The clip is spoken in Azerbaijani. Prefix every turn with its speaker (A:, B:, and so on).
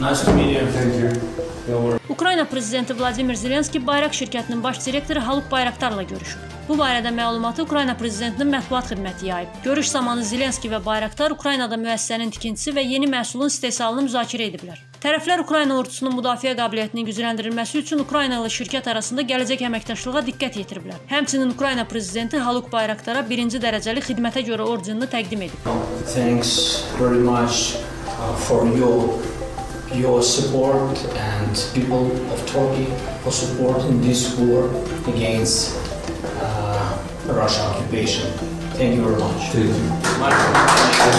A: Nice to meet you.
B: Thank you.
C: Ukrayna prezidenti Vladimir Zelenski Bayraq şirkətinin baş direktoru Haluk Bayraktarla görüşüb. Bu barədə məlumatı Ukrayna prezidentinin mətbuat xidməti yayıb. Görüş zamanı Zelenski və Bayraktar Ukraynada müəssisənin tikintisi və yeni məhsulun istehsalını müzakirə ediblər. Tərəflər Ukrayna ordusunun müdafiə qabiliyyətinin gücləndirilməsi üçün Ukrayna ilə şirkət arasında gələcək əməkdaşlığa diqqət yetiriblər. Həmçinin Ukrayna prezidenti Haluk Bayraktara birinci dərəcəli xidmətə görə ordenini təqdim edib.
A: Thanks very much uh, for your your support and people of Turkey for supporting this war against uh, Russia occupation. Thank you very much.
B: Thank you.
A: Much.